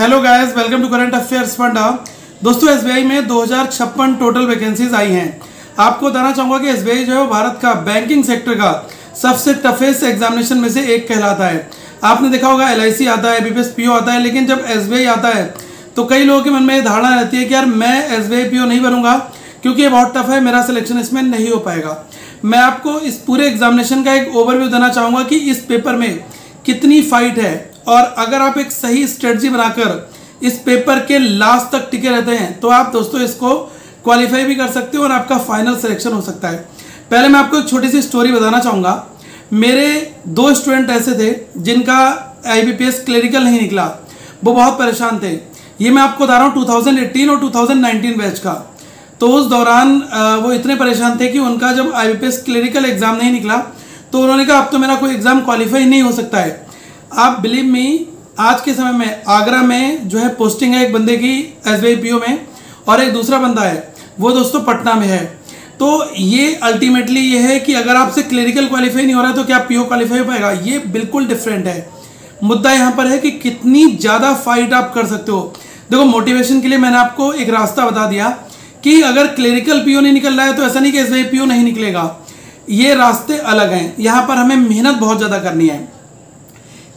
Hello guys welcome to current affairs फंडा दोस्तों SBI में दो हज़ार छप्पन टोटल वैकेंसीज आई हैं। आपको बताना चाहूँगा कि एसबीआई जो है भारत का बैंकिंग सेक्टर का सबसे टफेस्ट एग्जामिनेशन में से एक कहलाता है। आपने देखा होगा एलआईसी आता है बीपीएस पीओ आता है, लेकिन जब SBI आता है तो कई लोगों के मन में ये धारणा रहती है कि यार, मैं एस पीओ नहीं बनूँगा, क्योंकि ये बहुत टफ है, मेरा सिलेक्शन इसमें नहीं हो पाएगा। मैं आपको इस पूरे एग्जामिनेशन का एक ओवरव्यू देना चाहूँगा कि इस पेपर में कितनी फाइट है। और अगर आप एक सही स्ट्रेटजी बनाकर इस पेपर के लास्ट तक टिके रहते हैं तो आप दोस्तों इसको क्वालिफाई भी कर सकते हो और आपका फाइनल सिलेक्शन हो सकता है। पहले मैं आपको एक छोटी सी स्टोरी बताना चाहूँगा। मेरे दो स्टूडेंट ऐसे थे, जिनका आई क्लरिकल नहीं निकला। वो बहुत परेशान थे। ये मैं आपको बता रहा हूँ 2018 और 2019 बैच का। तो उस दौरान वो इतने परेशान थे कि उनका जब आई क्लरिकल एग्ज़ाम नहीं निकला तो उन्होंने कहा, अब तो मेरा कोई एग्ज़ाम क्वालिफाई नहीं हो सकता है। आप बिलीव मी आज के समय में, आगरा में जो है पोस्टिंग है एक बंदे की एस बी में, और एक दूसरा बंदा है, वो दोस्तों पटना में है। तो ये अल्टीमेटली ये है कि अगर आपसे क्लिनिकल क्वालिफाई नहीं हो रहा है तो क्या पीओ क्वालिफाई हो पाएगा? ये बिल्कुल डिफरेंट है। मुद्दा यहाँ पर है कि कितनी ज़्यादा फाइट आप कर सकते हो। देखो मोटिवेशन के लिए मैंने आपको एक रास्ता बता दिया कि अगर क्लिनिकल पीओ नहीं निकल रहा है तो ऐसा नहीं कि एस पीओ नहीं निकलेगा। ये रास्ते अलग हैं। यहाँ पर हमें मेहनत बहुत ज़्यादा करनी है।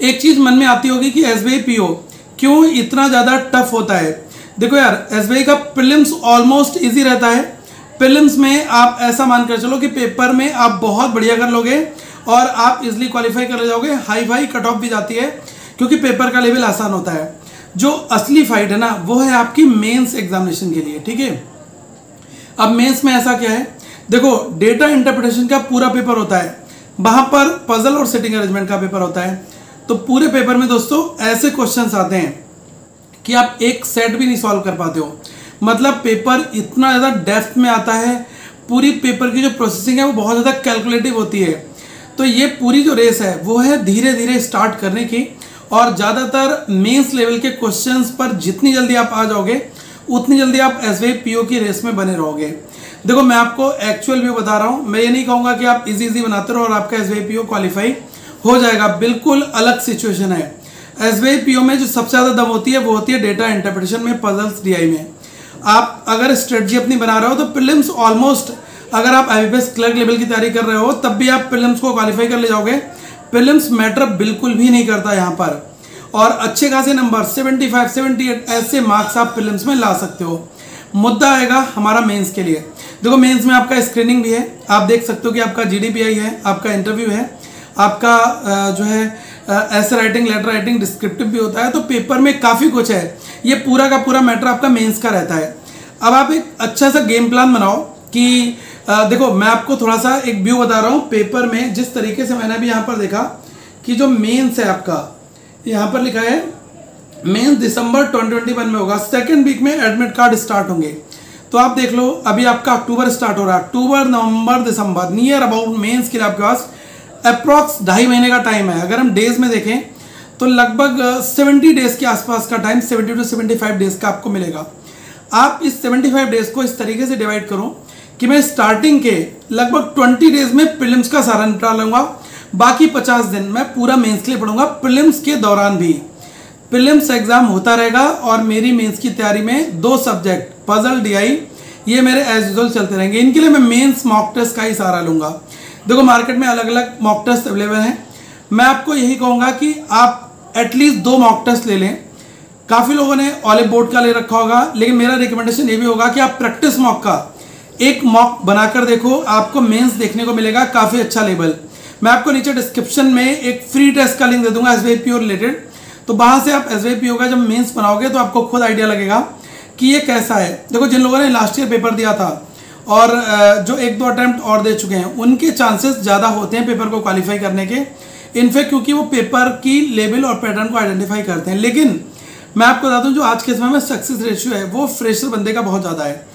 एक चीज़ मन में आती होगी कि एस पीओ क्यों इतना ज़्यादा टफ होता है? देखो यार एस का प्रिलिम्स ऑलमोस्ट इजी रहता है। प्रिलिम्स में आप ऐसा मान कर चलो कि पेपर में आप बहुत बढ़िया कर लोगे और आप इजिली क्वालिफाई कर जाओगे। हाई फाई कट ऑफ़ भी जाती है, क्योंकि पेपर का लेवल आसान होता है। जो असली फाइट है ना, वो है आपकी मेंस एग्जामिनेशन के लिए, ठीक है? अब मेंस में ऐसा क्या है? देखो डेटा इंटरप्रिटेशन का पूरा पेपर होता है। वहाँ पर पजल और सेटिंग अरेंजमेंट का पेपर होता है। तो पूरे पेपर में दोस्तों ऐसे क्वेश्चन आते हैं कि आप एक सेट भी नहीं सॉल्व कर पाते हो। मतलब पेपर इतना ज़्यादा डेप्थ में आता है, पूरी पेपर की जो प्रोसेसिंग है वो बहुत ज़्यादा कैलकुलेटिव होती है। तो ये पूरी जो रेस है, वो है धीरे धीरे स्टार्ट करने की और ज़्यादातर मेंस लेवल के क्वेश्चंस पर जितनी जल्दी आप आ जाओगे, उतनी जल्दी आप एस पीओ की रेस में बने रहोगे। देखो, मैं आपको एक्चुअल व्यू बता रहा हूँ। मैं ये नहीं कहूँगा कि आप इजी इजी बनाते रहो और आपका एस पीओ क्वालिफाई हो जाएगा बिल्कुल अलग सिचुएशन है। एस बी में जो सबसे ज़्यादा दम होती है वो होती है डेटा इंटरप्रिटेशन में पजल्स डी में। आप अगर स्ट्रेटजी अपनी बना रहे हो तो प्रिलिम्स ऑलमोस्ट अगर आप आईबीपीएस क्लर्क लेवल की तैयारी कर रहे हो तब भी आप प्रिलिम्स को क्वालिफाई कर ले जाओगे। प्रिलिम्स मैटर बिल्कुल भी नहीं करता यहाँ पर। और अच्छे खासे नंबर 75, 78 ऐसे मार्क्स आप प्रिलिम्स में ला सकते हो। मुद्दा आएगा हमारा मेंस के लिए। देखो मेंस में आपका स्क्रीनिंग भी है। आप देख सकते हो कि आपका जीडीपीआई है आपका इंटरव्यू है। आपका जो है ऐसे राइटिंग लेटर राइटिंग डिस्क्रिप्टिव भी होता है तो पेपर में काफ़ी कुछ है। ये पूरा का पूरा मैटर आपका मेंस का रहता है। अब आप एक अच्छा सा गेम प्लान बनाओ कि आ, देखो मैं आपको थोड़ा सा एक व्यू बता रहा हूँ पेपर में जिस तरीके से मैंने अभी यहाँ पर देखा कि जो मेंस है आपका यहाँ पर लिखा है मेंस दिसंबर 2021 में होगा सेकेंड वीक में एडमिट कार्ड स्टार्ट होंगे। तो आप देख लो अभी आपका अक्टूबर स्टार्ट हो रहा है। अक्टूबर नवंबर दिसंबर नियर अबाउट मेंस के लिए आपके पास अप्रॉक्स ढाई महीने का टाइम है। अगर हम डेज़ में देखें तो लगभग सेवेंटी डेज़ के आसपास का time seventy two seventy five days का आपको मिलेगा। आप इस सेवेंटी फाइव डेज़ को इस तरीके से डिवाइड करो कि मैं स्टार्टिंग के लगभग ट्वेंटी डेज़ में प्रिलिम्स का सारा निपटा लूँगा। बाकी पचास दिन मैं पूरा मेंस के लिए पढ़ूँगा। प्रिलिम्स के दौरान भी। प्रिलिम्स एग्ज़ाम होता रहेगा और मेरी मेंस की तैयारी में दो सब्जेक्ट पजल डीआई ये मेरे एज यूजल चलते रहेंगे। इनके लिए मैं मेंस मॉक टेस्ट का ही सहारा लूँगा। देखो मार्केट में अलग अलग मॉक टेस्ट अवेलेबल हैं। मैं आपको यही कहूँगा कि आप एटलीस्ट दो मॉक टेस्ट ले लें। काफ़ी लोगों ने ऑलिव बोर्ड का ले रखा होगा, लेकिन मेरा रिकमेंडेशन ये भी होगा कि आप प्रैक्टिस मॉक का एक मॉक बनाकर देखो, आपको मेंस देखने को मिलेगा, काफ़ी अच्छा लेवल मैं आपको नीचे डिस्क्रिप्शन में एक फ्री टेस्ट का लिंक दे दूँगा एस रिलेटेड तो वहाँ से आप एस का जब मेन्स बनाओगे तो आपको खुद आइडिया लगेगा कि ये कैसा है। देखो, जिन लोगों ने लास्ट ईयर पेपर दिया था और जो एक दो अटैम्प्ट और दे चुके हैं, उनके चांसेस ज़्यादा होते हैं पेपर को क्वालिफाई करने के। इनफैक्ट क्योंकि वो पेपर की लेवल और पैटर्न को आइडेंटिफाई करते हैं। लेकिन, मैं आपको बता दूँ, जो आज के समय में सक्सेस रेशियो है, वो फ्रेशर बंदे का बहुत ज़्यादा है।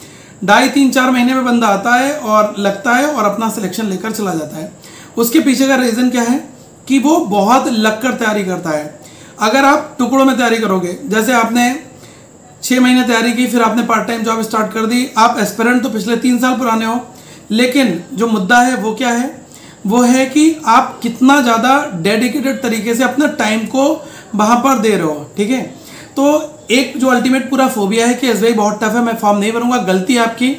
ढाई, तीन, चार महीने में बंदा आता है और लगता है और अपना सिलेक्शन लेकर चला जाता है। उसके पीछे का रीज़न क्या है? कि वो बहुत लग कर तैयारी करता है। अगर आप टुकड़ों में तैयारी करोगे, जैसे आपने छः महीने तैयारी की, फिर आपने पार्ट टाइम जॉब स्टार्ट कर दी। आप एस्पेरेंट तो पिछले तीन साल पुराने हो, लेकिन जो मुद्दा है वो क्या है? वो है कि आप कितना ज़्यादा डेडिकेटेड तरीके से अपना टाइम को वहाँ पर दे रहे हो, ठीक है? तो एक जो अल्टीमेट पूरा फोबिया है कि एस बहुत टफ है, मैं फॉर्म नहीं भरूँगा, गलती आपकी।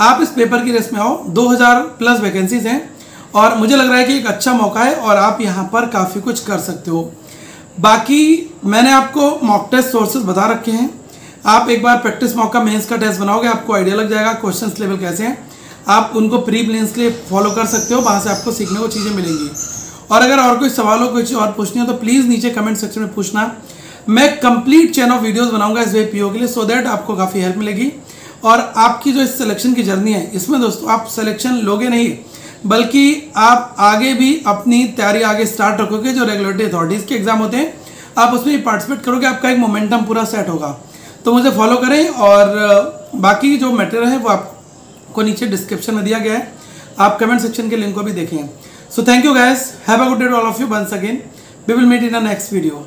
आप इस पेपर की रेस में आओ 2000 प्लस वैकेंसीज हैं, और मुझे लग रहा है कि एक अच्छा मौका है, और आप यहाँ पर काफ़ी कुछ कर सकते हो। बाकी मैंने आपको मॉक टेस्ट सोर्सेज बता रखे हैं। आप एक बार प्रैक्टिस मॉक का मेंस का टेस्ट बनाओगे, आपको आइडिया लग जाएगा क्वेश्चंस लेवल कैसे हैं। आप उनको प्री प्लेन्स के लिए फॉलो कर सकते हो, वहाँ से आपको सीखने को चीज़ें मिलेंगी। और अगर और कोई सवाल हो कुछ और पूछनी हो तो प्लीज़ नीचे कमेंट सेक्शन में पूछना। मैं कंप्लीट चैन ऑफ़ वीडियोस बनाऊँगा इस वे पीओ के लिए सो दैट आपको काफ़ी हेल्प मिलेगी। और आपकी जो इस सिलेक्शन की जर्नी है, इसमें दोस्तों आप सिलेक्शन लोगे नहीं, बल्कि आप आगे भी अपनी तैयारी आगे स्टार्ट रखोगे, जो रेगुलेटरी अथॉरिटीज़ के एग्ज़ाम होते हैं। आप उसमें पार्टिसिपेट करोगे, आपका एक मोमेंटम पूरा सेट होगा। तो मुझे फॉलो करें और बाकी जो मटेरियल है वो आपको नीचे डिस्क्रिप्शन में दिया गया है। आप कमेंट सेक्शन के लिंक को भी देखें। So thank you guys have a good day all of you once again we will meet in a next video